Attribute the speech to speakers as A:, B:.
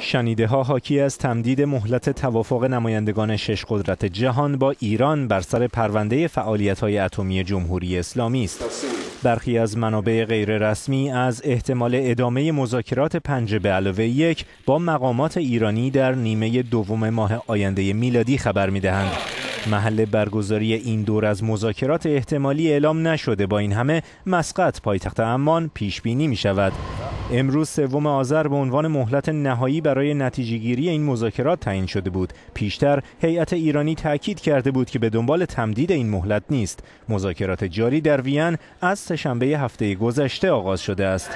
A: شنیده ها حاکی از تمدید مهلت توافق نمایندگان شش قدرت جهان با ایران بر سر پرونده فعالیت های اتمی جمهوری اسلامی است. برخی از منابع غیررسمی از احتمال ادامه مذاکرات پنج به علاوه یک با مقامات ایرانی در نیمه دوم ماه آینده میلادی خبر می‌دهند. محل برگزاری این دور از مذاکرات احتمالی اعلام نشده با این همه مسقط پایتخت عمان پیش بینی می شود. امروز سوم آذر به عنوان مهلت نهایی برای نتیجه گیری این مذاکرات تعیین شده بود. پیشتر هیئت ایرانی تاکید کرده بود که به دنبال تمدید این مهلت نیست. مذاکرات جاری در وین از سهشنبه هفته گذشته آغاز شده است.